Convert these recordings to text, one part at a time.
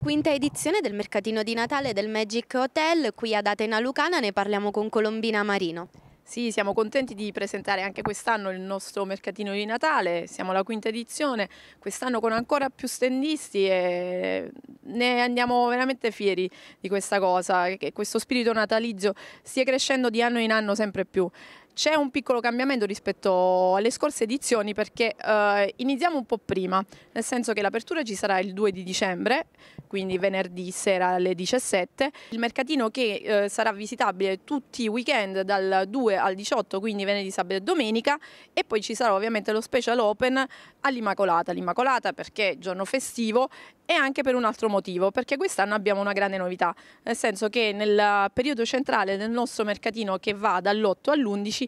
Quinta edizione del mercatino di Natale del Magic Hotel, qui ad Atena Lucana ne parliamo con Colombina Marino. Sì, siamo contenti di presentare anche quest'anno il nostro mercatino di Natale, siamo alla quinta edizione, quest'anno con ancora più stendisti e ne andiamo veramente fieri di questa cosa, che questo spirito natalizio stia crescendo di anno in anno sempre più. C'è un piccolo cambiamento rispetto alle scorse edizioni perché eh, iniziamo un po' prima, nel senso che l'apertura ci sarà il 2 di dicembre, quindi venerdì sera alle 17, il mercatino che eh, sarà visitabile tutti i weekend dal 2 al 18, quindi venerdì, sabato e domenica, e poi ci sarà ovviamente lo special open all'Immacolata, l'Immacolata perché è giorno festivo e anche per un altro motivo, perché quest'anno abbiamo una grande novità, nel senso che nel periodo centrale del nostro mercatino che va dall'8 all'11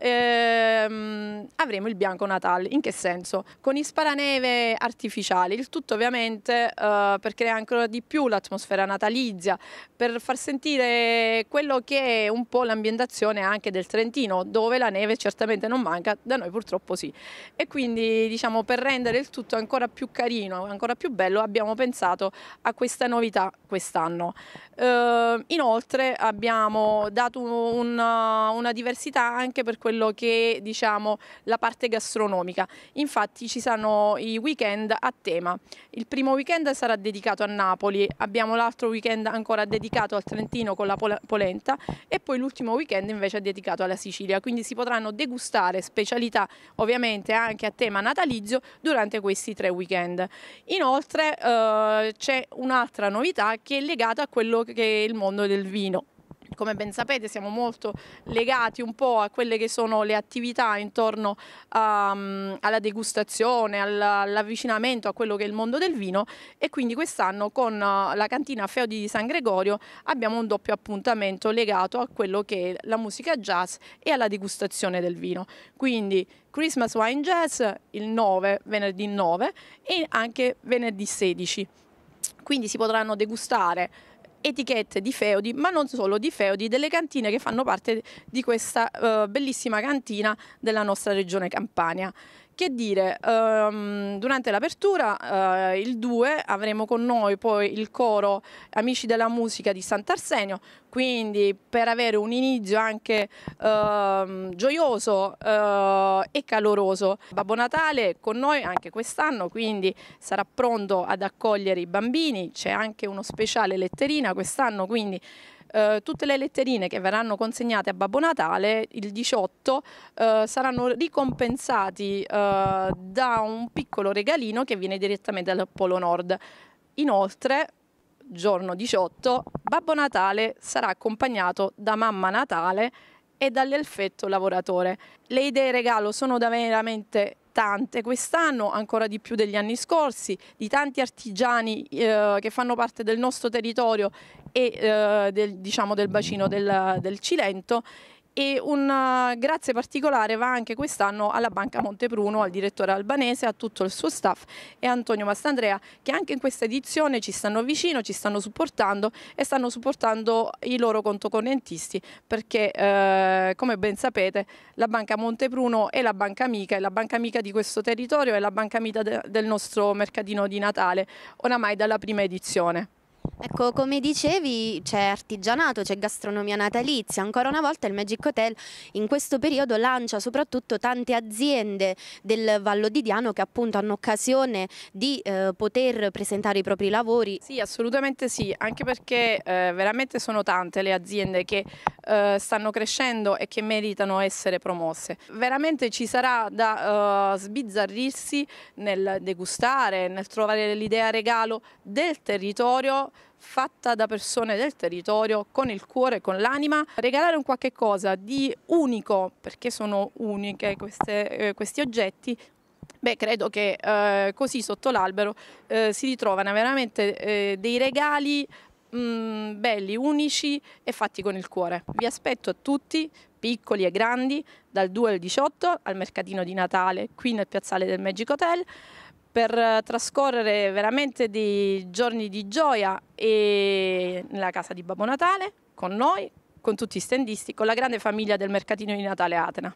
ehm, avremo il bianco Natale. In che senso? Con i sparaneve artificiali, il tutto ovviamente eh, per creare ancora di più l'atmosfera natalizia, per far sentire quello che è un po' l'ambientazione anche del Trentino, dove la neve certamente non manca, da noi purtroppo sì. E quindi diciamo per rendere il tutto ancora più carino, ancora più bello, abbiamo pensato a questa novità quest'anno. Eh, inoltre abbiamo dato una, una diversità anche per quello quello che diciamo, la parte gastronomica. Infatti ci saranno i weekend a tema. Il primo weekend sarà dedicato a Napoli, abbiamo l'altro weekend ancora dedicato al Trentino con la polenta e poi l'ultimo weekend invece è dedicato alla Sicilia, quindi si potranno degustare specialità ovviamente anche a tema natalizio durante questi tre weekend. Inoltre eh, c'è un'altra novità che è legata a quello che è il mondo del vino come ben sapete siamo molto legati un po' a quelle che sono le attività intorno um, alla degustazione, all'avvicinamento a quello che è il mondo del vino e quindi quest'anno con uh, la cantina Feodi di San Gregorio abbiamo un doppio appuntamento legato a quello che è la musica jazz e alla degustazione del vino. Quindi Christmas Wine Jazz il 9, venerdì 9 e anche venerdì 16. Quindi si potranno degustare etichette di feudi, ma non solo di feudi, delle cantine che fanno parte di questa uh, bellissima cantina della nostra regione Campania. Che dire, um, durante l'apertura, uh, il 2, avremo con noi poi il coro Amici della Musica di Sant'Arsenio, quindi per avere un inizio anche uh, gioioso uh, e caloroso. Babbo Natale con noi anche quest'anno, quindi sarà pronto ad accogliere i bambini, c'è anche uno speciale letterina quest'anno, quindi eh, tutte le letterine che verranno consegnate a Babbo Natale il 18 eh, saranno ricompensati eh, da un piccolo regalino che viene direttamente dal Polo Nord. Inoltre, giorno 18, Babbo Natale sarà accompagnato da Mamma Natale e dall'elfetto lavoratore. Le idee regalo sono veramente tante quest'anno, ancora di più degli anni scorsi, di tanti artigiani eh, che fanno parte del nostro territorio e eh, del, diciamo, del bacino del, del Cilento e un uh, grazie particolare va anche quest'anno alla Banca Montepruno, al direttore albanese, a tutto il suo staff e a Antonio Mastandrea che anche in questa edizione ci stanno vicino, ci stanno supportando e stanno supportando i loro contocorrentisti perché eh, come ben sapete la Banca Montepruno è la banca amica, è la banca amica di questo territorio, è la banca amica de del nostro mercatino di Natale, oramai dalla prima edizione. Ecco, come dicevi, c'è artigianato, c'è gastronomia natalizia. Ancora una volta il Magic Hotel in questo periodo lancia soprattutto tante aziende del Vallo di Diano che appunto hanno occasione di eh, poter presentare i propri lavori. Sì, assolutamente sì, anche perché eh, veramente sono tante le aziende che eh, stanno crescendo e che meritano essere promosse. Veramente ci sarà da uh, sbizzarrirsi nel degustare, nel trovare l'idea regalo del territorio fatta da persone del territorio con il cuore, con l'anima, regalare un qualche cosa di unico, perché sono uniche queste, eh, questi oggetti, Beh, credo che eh, così sotto l'albero eh, si ritrovano veramente eh, dei regali mh, mm, belli, unici e fatti con il cuore. Vi aspetto a tutti, piccoli e grandi, dal 2 al 18 al mercatino di Natale qui nel piazzale del Magic Hotel per eh, trascorrere veramente dei giorni di gioia nella casa di Babbo Natale, con noi, con tutti i stendisti, con la grande famiglia del mercatino di Natale Atena.